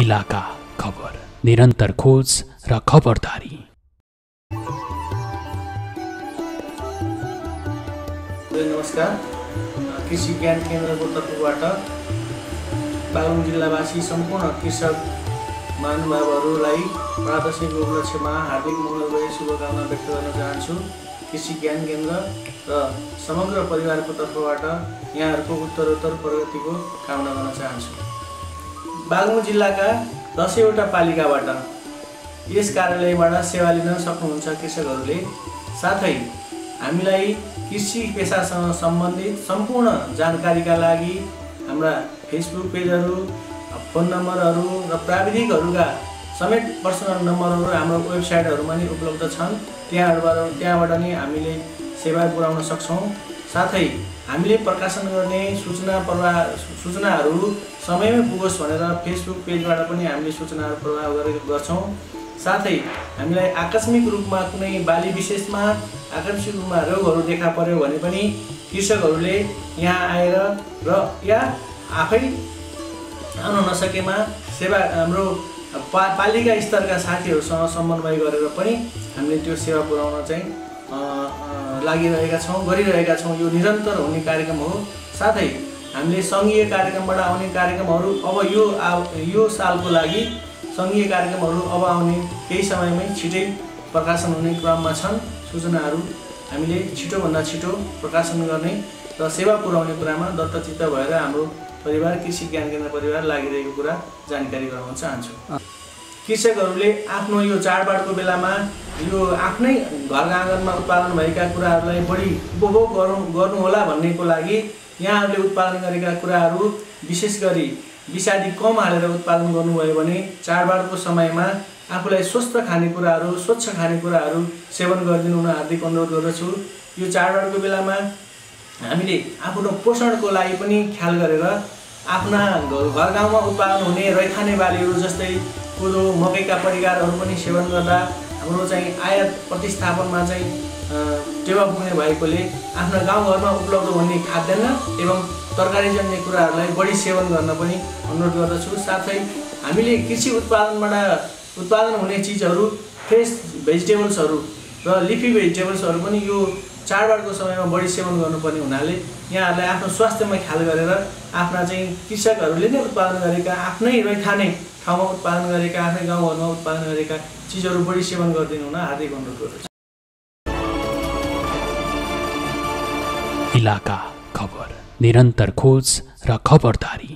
इलाका खबर निरन्तर खोज र खबरदारी नमस्कार कृषि ज्ञान केन्द्रको तर्फबाट बागलुङ जिल्लावासी सम्पूर्ण कृषक महानुभावहरूलाई प्रादशिक उपलक्ष्यमा हार्दिक मङ्गलमय शुभकामना व्यक्त गर्न चाहन्छु कृषि ज्ञान केन्द्र र समग्र परिवारको तर्फबाट यहाँहरूको उत्तरोत्तर प्रगतिको कामना गर्न चाहन्छु बागलुङ जिल्लाका दसैँवटा पालिकाबाट यस कार्यालयबाट सेवा लिन सक्नुहुन्छ कृषकहरूले। साथै हामीलाई कृषि पेसासँग सम्बन्धित सम्पूर्ण जानकारीका लागि हाम्रा फेसबुक पेजहरू फोन नम्बरहरू र प्राविधिकहरूका समेत पर्सनल नम्बरहरू हाम्रो वेबसाइटहरूमा नि उपलब्ध छन्। त्यहाँहरूबाट त्यहाँबाट नि हामीले सेवा पुर्याउन सक्छौँ। साथै हामीले प्रकाशन गर्ने सूचना प्रवाह सूचनाहरू समयमै पुगोस् भनेर फेसबुक पेजबाट पनि हामीले सूचनाहरू प्रवाह गरेको गर्छौँ। साथै हामीलाई आकस्मिक रूपमा कुनै बाली विशेषमा आकस्मिक रूपमा रोगहरू देखा पर्यो भने पनि कृषकहरूले यहाँ आएर र या आफै आउन नसकेमा सेवा हाम्रो पा पालिका स्तरका साथीहरूसँग समन्वय गरेर पनि हामीले त्यो सेवा पुर्याउन चाहिँ लागिरहेका छौँ गरिरहेका छौँ। यो निरन्तर हुने कार्यक्रम हो। साथै हामीले सङ्घीय कार्यक्रमबाट आउने कार्यक्रमहरू अब यो आ यो सालको लागि सङ्घीय कार्यक्रमहरू अब आउने केही समयमै छिटै प्रकाशन हुने क्रममा छन्। सूचनाहरू हामीले छिटोभन्दा छिटो प्रकाशन गर्ने र सेवा पुर्याउने कुरामा दत्तचित्त भएर हाम्रो परिवार कृषि ज्ञान केन्द्र परिवार लागिरहेको कुरा जानकारी गराउन चाहन्छु। कृषकहरूले आफ्नो यो चाडबाडको बेलामा यो आफ्नै घर आँगनमा उत्पादन भएका कुराहरूलाई बढी उपभोग गरौँ गर्नुहोला भन्नेको लागि यहाँहरूले उत्पादन गरेका कुराहरू विशेष गरी विषादी कम हालेर उत्पादन गर्नुभयो भने चाडबाडको समयमा आफूलाई स्वस्थ खानेकुराहरू स्वच्छ खानेकुराहरू सेवन गरिदिनु हुन हार्दिक अनुरोध गर्दछु। यो चाडबाडको बेलामा हामीले आफ्नो पोषणको लागि पनि ख्याल गरेर आफ्ना घर गाउँमा उत्पादन हुने रैथाने बालीहरू जस्तै कोदो मकैका परिकारहरू पनि सेवन गर्दा हाम्रो चाहिँ आयात प्रतिस्थापनमा चाहिँ टेवा पुग्ने भएकोले आफ्ना गाउँघरमा उपलब्ध हुने खाद्यान्न एवं तरकारीजन्य कुराहरूलाई बढी सेवन गर्न पनि अनुरोध गर्दछु। साथै हामीले कृषि उत्पादनबाट उत्पादन हुने चिजहरू फ्रेस भेजिटेबल्सहरू र लिफी भेजिटेबल्सहरू पनि यो चाडबाडको समयमा बढी सेवन गर्नुपर्ने हुनाले यहाँहरूलाई आफ्नो स्वास्थ्यमा ख्याल गरेर आफ्ना चाहिँ कृषकहरूले नै उत्पादन गरेका आफ्नै रैथाने ठाउँमा उत्पादन गरेका आफ्नै गाउँघरमा उत्पादन गरेका चिजहरू बढी सेवन गरिदिनु हुन हार्दिक अनुरोध गर्दछु। इलाका खबर निरन्तर खोज र खबरदारी।